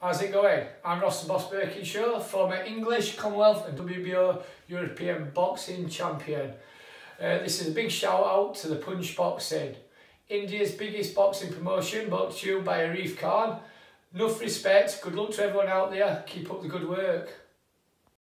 How's it going? I'm Ross the Boss Burkinshaw, former English, Commonwealth and WBO European boxing champion. Uh, this is a big shout out to the Punch Boxing, India's biggest boxing promotion brought to you by Arif Khan. Enough respect, good luck to everyone out there, keep up the good work.